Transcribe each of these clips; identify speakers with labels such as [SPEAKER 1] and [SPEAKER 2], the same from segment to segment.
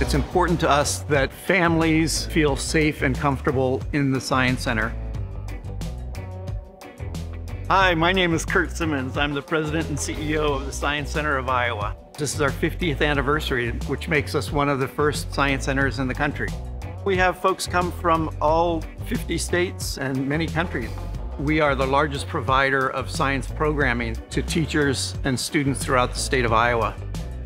[SPEAKER 1] It's important to us that families feel safe and comfortable in the Science Center. Hi, my name is Curt Simmons. I'm the president and CEO of the Science Center of Iowa. This is our 50th anniversary, which makes us one of the first science centers in the country. We have folks come from all 50 states and many countries. We are the largest provider of science programming to teachers and students throughout the state of Iowa.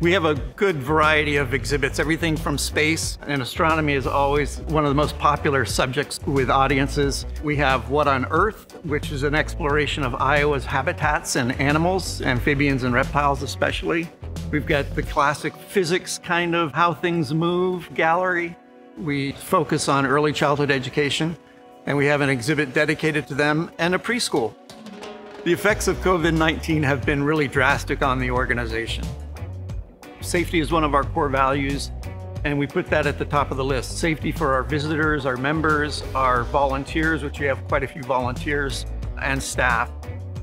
[SPEAKER 1] We have a good variety of exhibits, everything from space, and astronomy is always one of the most popular subjects with audiences. We have What on Earth, which is an exploration of Iowa's habitats and animals, amphibians and reptiles especially. We've got the classic physics kind of how things move gallery. We focus on early childhood education, and we have an exhibit dedicated to them and a preschool. The effects of COVID-19 have been really drastic on the organization. Safety is one of our core values, and we put that at the top of the list. Safety for our visitors, our members, our volunteers, which we have quite a few volunteers, and staff.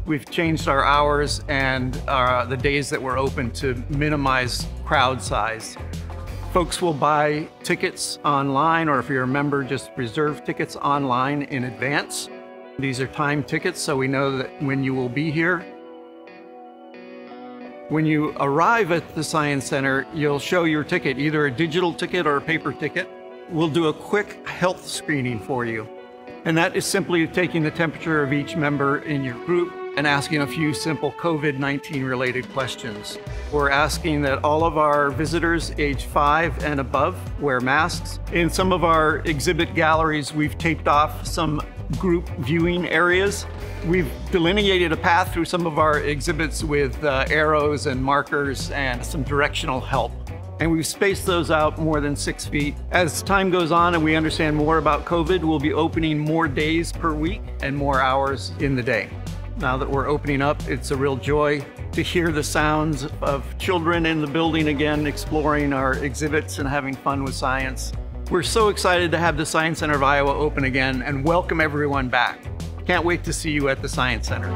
[SPEAKER 1] We've changed our hours and uh, the days that we're open to minimize crowd size. Folks will buy tickets online, or if you're a member, just reserve tickets online in advance. These are time tickets, so we know that when you will be here. When you arrive at the Science Center, you'll show your ticket, either a digital ticket or a paper ticket. We'll do a quick health screening for you. And that is simply taking the temperature of each member in your group and asking a few simple COVID-19 related questions. We're asking that all of our visitors age five and above wear masks. In some of our exhibit galleries, we've taped off some group viewing areas. We've delineated a path through some of our exhibits with uh, arrows and markers and some directional help. And we've spaced those out more than six feet. As time goes on and we understand more about COVID, we'll be opening more days per week and more hours in the day. Now that we're opening up, it's a real joy to hear the sounds of children in the building again, exploring our exhibits and having fun with science. We're so excited to have the Science Center of Iowa open again and welcome everyone back. Can't wait to see you at the Science Center.